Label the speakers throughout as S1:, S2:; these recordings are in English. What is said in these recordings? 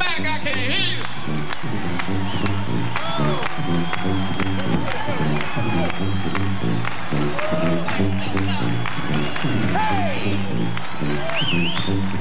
S1: I can hear you.
S2: Oh. Hey!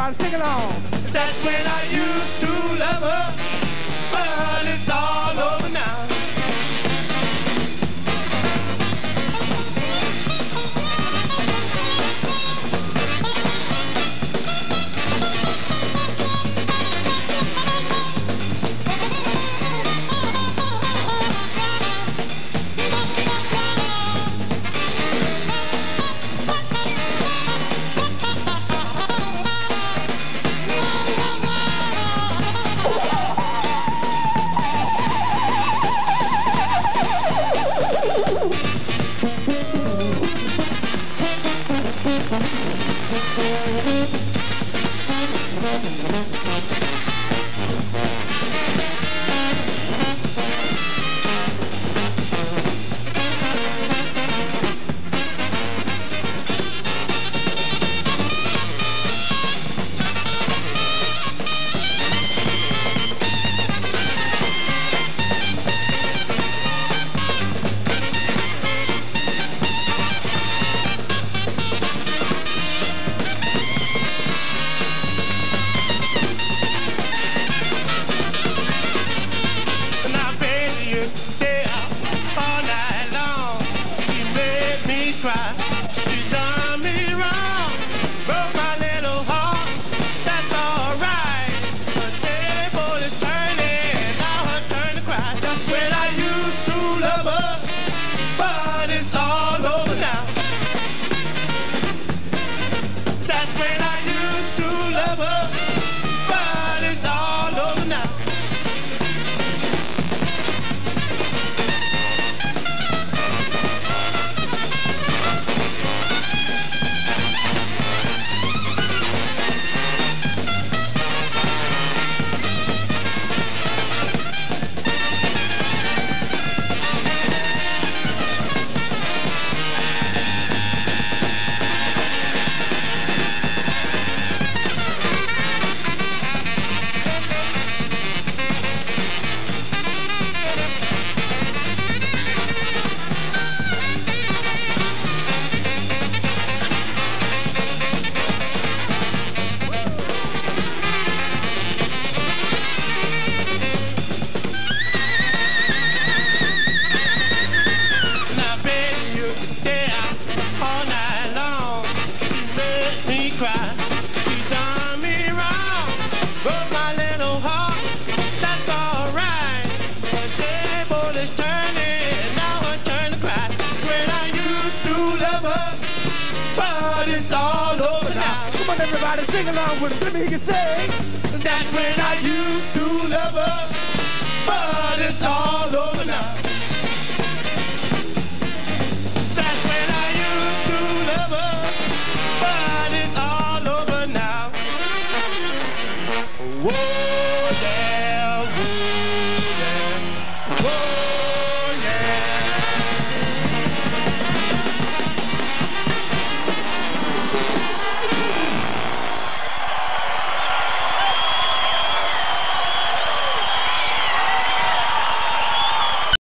S2: Everybody sing along.
S1: That's when I used to love her, but it's all.
S2: Sing along with me, he can say,
S1: That's when I used to love her, but it's all over now.